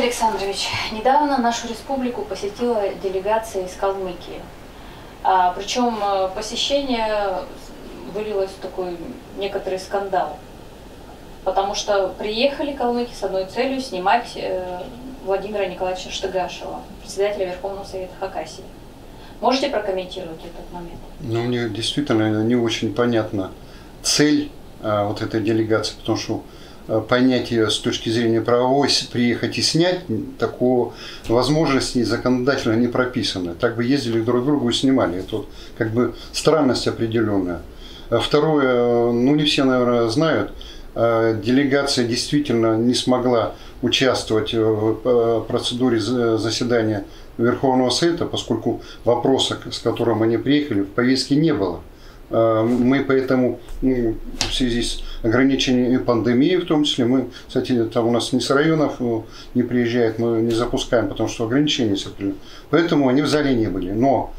Александрович, недавно нашу республику посетила делегация из Калмыкии. А, причем э, посещение вылилось в такой некоторый скандал. Потому что приехали калмыки с одной целью снимать э, Владимира Николаевича Штыгашева, председателя Верховного Совета Хакасии. Можете прокомментировать этот момент? Ну, мне действительно не очень понятна цель а, вот этой делегации, потому что понять ее с точки зрения правовой, приехать и снять, такого возможности законодательно не прописано. Так бы ездили друг к другу и снимали. Это вот как бы странность определенная. А второе, ну не все, наверное, знают, а, делегация действительно не смогла участвовать в процедуре заседания Верховного Совета, поскольку вопроса, с которым они приехали, в повестке не было. А, мы поэтому ну, в связи с ограничениями пандемии, в том числе, мы, кстати, там у нас не с районов э, не приезжают, мы не запускаем, потому что ограничения соблюдены. Поэтому они в зале не были. Но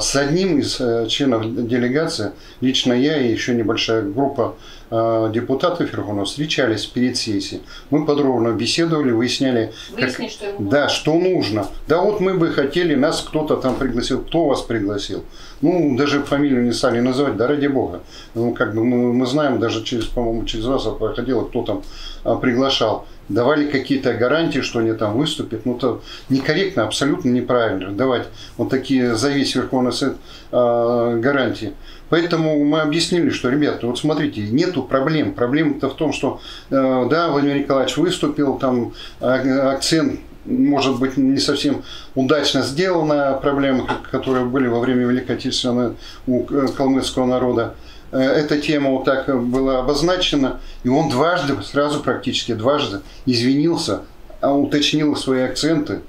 с одним из э, членов делегации, лично я и еще небольшая группа а, депутатов Верховного встречались перед сессией. Мы подробно беседовали, выясняли, Выяснить, как, что ему да, что нужно. Да вот мы бы хотели, нас кто-то там пригласил, кто вас пригласил. Ну, даже фамилию не стали называть, да ради бога. Ну, как бы мы, мы знаем, даже через, по-моему, через вас проходило, кто там а, приглашал давали какие-то гарантии, что они там выступят. Ну, это некорректно, абсолютно неправильно давать вот такие за весь Верховный Совет э, гарантии. Поэтому мы объяснили, что, ребята, вот смотрите, нету проблем. Проблема-то в том, что, э, да, Владимир Николаевич выступил, там акцент может быть, не совсем удачно сделана проблемы, которые были во время Великой Отечественной у э, калмыцкого народа. Э, эта тема вот так была обозначена, и он дважды, сразу практически дважды извинился, а уточнил свои акценты.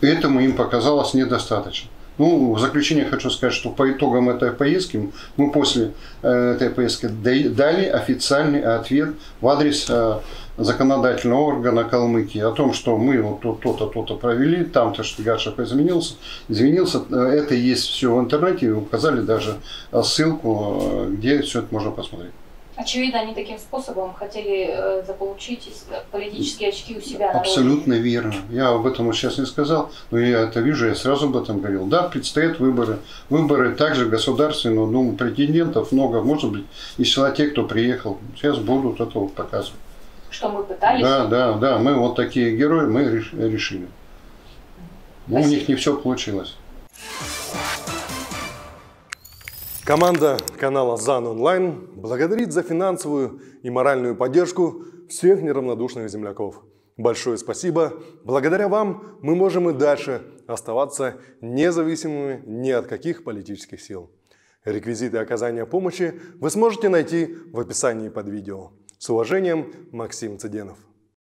Этому им показалось недостаточно. Ну, в заключение хочу сказать, что по итогам этой поездки мы после э, этой поездки дали официальный ответ в адрес э, законодательного органа Калмыкии о том, что мы вот то-то, то-то провели, там-то Штыгашев изменился, извинился. Это есть все в интернете, указали даже ссылку, где все это можно посмотреть. Очевидно, они таким способом хотели э, заполучить политические очки у себя. Абсолютно верно. Я об этом сейчас не сказал, но я это вижу, я сразу об этом говорил. Да, предстоят выборы. Выборы также государственные, но ну, претендентов много, может быть, из числа тех, кто приехал. Сейчас будут это вот показывать. Что мы пытались? Да, да, да. Мы вот такие герои, мы решили. Но у них не все получилось. Команда канала ЗАН Онлайн благодарит за финансовую и моральную поддержку всех неравнодушных земляков. Большое спасибо. Благодаря вам мы можем и дальше оставаться независимыми ни от каких политических сил. Реквизиты оказания помощи вы сможете найти в описании под видео. С уважением, Максим Цыденов.